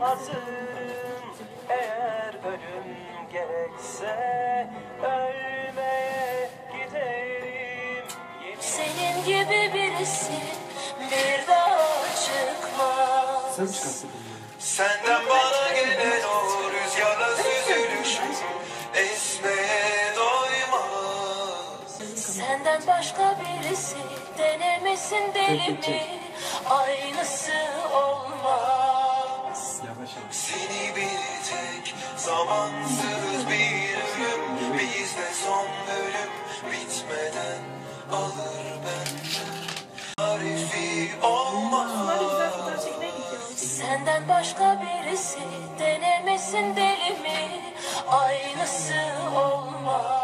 hazırım Eğer ölüm gerekse ölmeye giderim Yemin Senin gibi birisi bir daha çıkmaz. Sen çıkarsın. Senden bana gelen o rüzgarla süzülüş Esmeye doymaz Senden başka birisi denemesin deli mi? Aynısı alır benden Tarifi olmaz Senden başka birisi denemesin delimi Aynısı olmaz.